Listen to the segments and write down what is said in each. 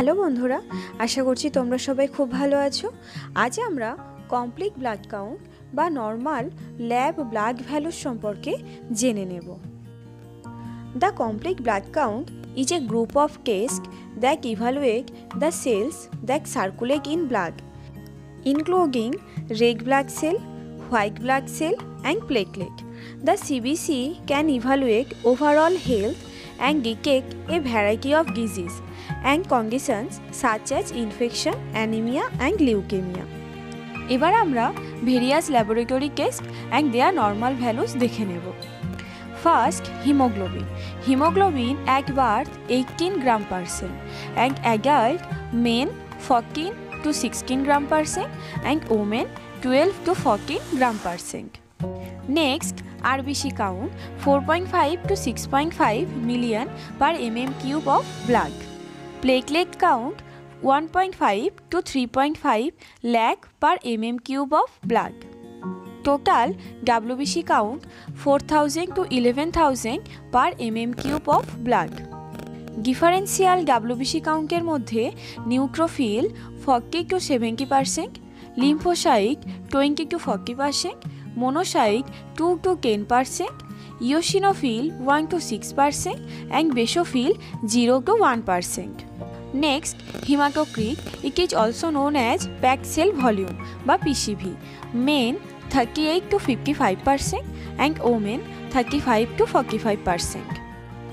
Hello বন্ধুরা আশা করছি তোমরা সবাই খুব ভালো আছো আজ আমরা কমপ্লিট ব্লাড কাউন্ট বা নর্মাল ল্যাব ব্লাড ভ্যালু সম্পর্কে জেনে নেব the complete blood count is a group of test that evaluate the cells that circulate in blood including red blood cell white blood cell and platelet the CBC can evaluate overall health and detect a variety of diseases and conditions such as infection, anemia and leukemia. এবার আমরা various laboratory test and their normal values দেখে নেব first hemoglobin hemoglobin at birth eighteen gram percent and adult men fourteen to sixteen gram percent and women twelve to fourteen gram percent Next, RBC count 4.5 to 6.5 million per mm cube of blood. Platelet count 1.5 to 3.5 lakh per mm cube of blood. Total WBC count 4000 to 11000 per mm cube of blood. Differential WBC কাউন্টের মধ্যে neutrophil 40 to 70%, percent lymphocyte twenty to forty monocyte 2 to 10%, eosinophil 1 to 6%, and basophil 0 to 1%. Next, hematocrit, it is also known as packed cell volume, but PCV, men 38 to 55% and women 35 to 45%.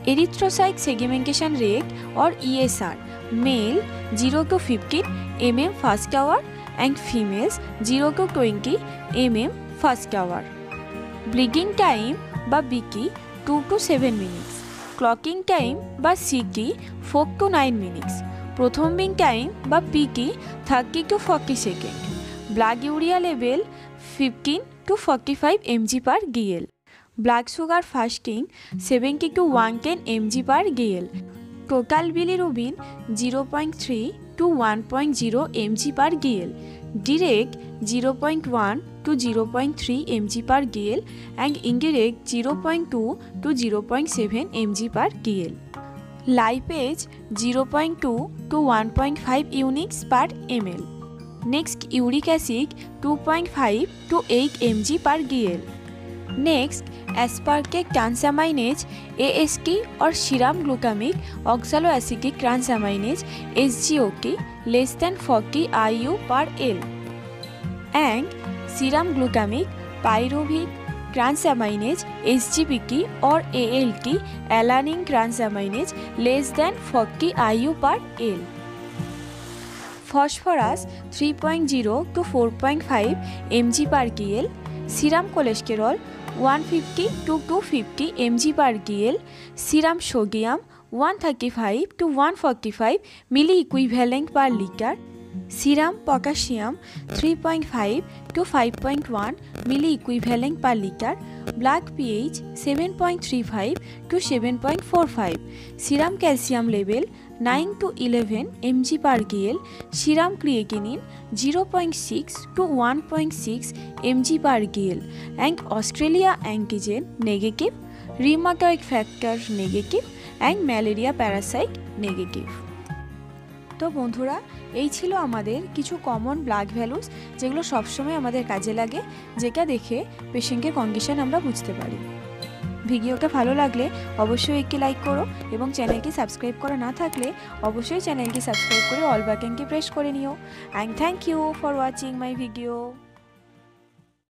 Erythrocyte segmentation rate or ESR, male 0 to 15 mm first hour and females 0 to 20 mm first hour bleeding time বা BT two to seven minutes clotting time বা CT four to nine minutes প্রথম being time বা PT thirty to forty second blood urea level fifteen to forty five mg per dl blood sugar fasting seventy to one ten mg per dl total bilirubin zero point three to one point zero mg per dl direct zero point one to zero point three m g per dl and indirect zero point two to zero point seven m g per dl lipase zero point two to one point five units per m l next uric acid two point five to eight m g per dl next aspartate transaminase AST or serum glutamic oxaloacetic transaminase SGOT less than forty U per L and serum glutamic pyruvic transaminase S G or A L T alanine transaminase less than forty I U per L phosphorus three point zero to four point five mg per dl serum cholesterol one fifty to two fifty mg per dl serum sodium one thirty five to one forty five milliequivalent per litre serum potassium three point five to five point one milliequivalent per litre blood pH seven point three five to seven point four five serum calcium level nine to eleven mg per dl serum creatinine zero point six to one point six mg per dl and Australia antigen negative rheumatoid factor negative and malaria parasite negative তো বন্ধুরা এই ছিল আমাদের কিছু common blood values যেগুলো সবসময় আমাদের কাজে লাগে যেটা দেখে পেশেন্টের কন্ডিশন আমরা বুঝতে পারি ভিডিওটা ভালো লাগলে অবশ্যই একটি লাইক করো এবং চ্যানেলটি সাবস্ক্রাইব করা না থাকলে অবশ্যই চ্যানেলটি সাবস্ক্রাইব করে অল বাটনটি প্রেস করে নিও and thank you for watching my video